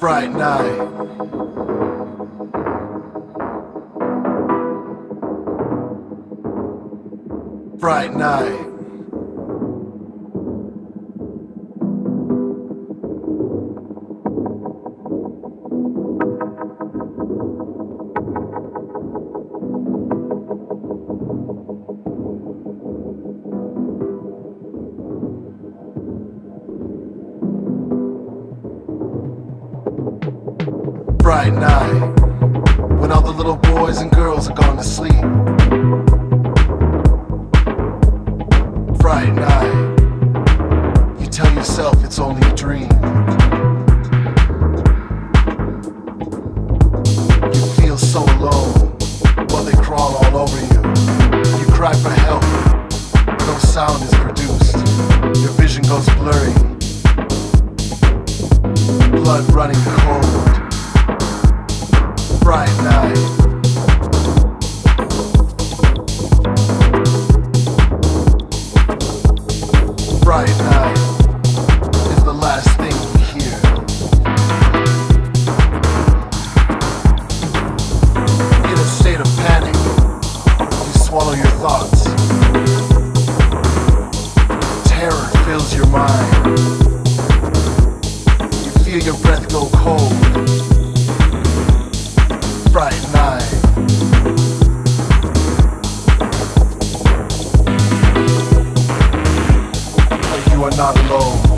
Fright night. Fright night. Fright night. When all the little boys and girls are gone to sleep. Fright night. You tell yourself it's only a dream. You feel so alone while they crawl all over you. You cry for help, no sound is produced. Your vision goes blurry. Blood running cold. Fright night not alone.